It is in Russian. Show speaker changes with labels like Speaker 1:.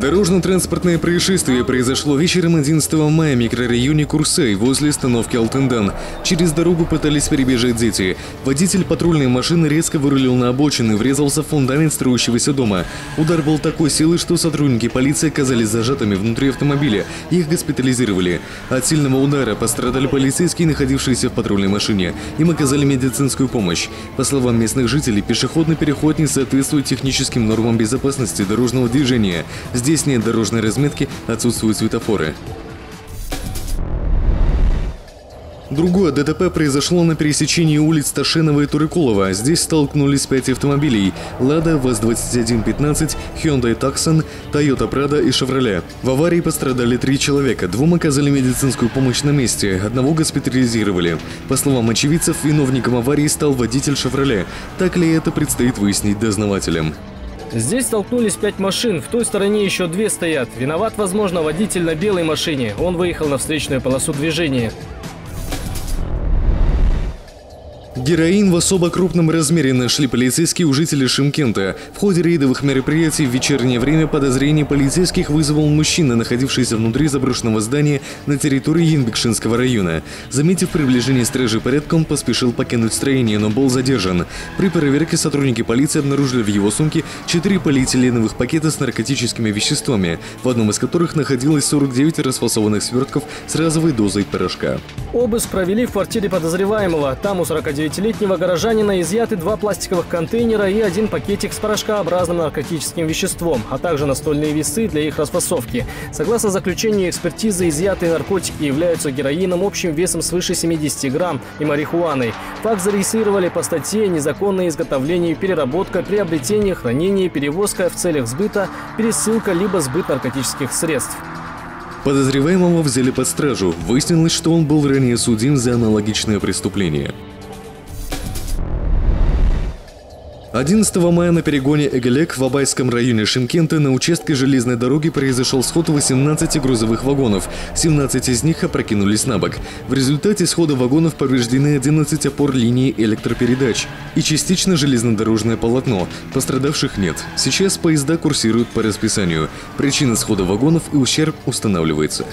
Speaker 1: Дорожно-транспортное происшествие произошло вечером 11 мая в микрорайоне Курсай возле остановки Алтендан. Через дорогу пытались перебежать дети. Водитель патрульной машины резко вырулил на обочину и врезался в фундамент строящегося дома. Удар был такой силы, что сотрудники полиции оказались зажатыми внутри автомобиля. Их госпитализировали. От сильного удара пострадали полицейские, находившиеся в патрульной машине. Им оказали медицинскую помощь. По словам местных жителей, пешеходный переход не соответствует техническим нормам безопасности дорожного движения. Здесь нет дорожной разметки, отсутствуют светофоры. Другое ДТП произошло на пересечении улиц Ташинова и Турыкулова. Здесь столкнулись пять автомобилей – «Лада», ВАЗ-2115, Hyundai Tucson, Toyota Prado и «Шевроле». В аварии пострадали три человека. Двум оказали медицинскую помощь на месте, одного госпитализировали. По словам очевидцев, виновником аварии стал водитель «Шевроле». Так ли это предстоит выяснить дознавателям.
Speaker 2: Здесь столкнулись пять машин, в той стороне еще две стоят. Виноват, возможно, водитель на белой машине. Он выехал на встречную полосу движения.
Speaker 1: Героин в особо крупном размере нашли полицейские у жителей Шимкента. В ходе рейдовых мероприятий в вечернее время подозрение полицейских вызвал мужчина, находившийся внутри заброшенного здания на территории Янбекшинского района. Заметив приближение стражи порядка, он поспешил покинуть строение, но был задержан. При проверке сотрудники полиции обнаружили в его сумке четыре полиэтиленовых пакета с наркотическими веществами, в одном из которых находилось 49 расфасованных свертков с разовой дозой порошка.
Speaker 2: Обыск провели в квартире подозреваемого. Там у 49-летнего горожанина изъяты два пластиковых контейнера и один пакетик с порошкообразным наркотическим веществом, а также настольные весы для их расфасовки. Согласно заключению экспертизы, изъятые наркотики являются героином общим весом свыше 70 грамм и марихуаной. Факт зарегистрировали по статье «Незаконное изготовление и переработка, приобретение, хранение, перевозка в целях сбыта, пересылка либо сбыт наркотических средств».
Speaker 1: Подозреваемого взяли под стражу. Выяснилось, что он был ранее судим за аналогичное преступление. 11 мая на перегоне Эгелек в Абайском районе Шимкента на участке железной дороги произошел сход 18 грузовых вагонов. 17 из них опрокинулись на бок. В результате схода вагонов повреждены 11 опор линии электропередач и частично железнодорожное полотно. Пострадавших нет. Сейчас поезда курсируют по расписанию. Причина схода вагонов и ущерб устанавливается.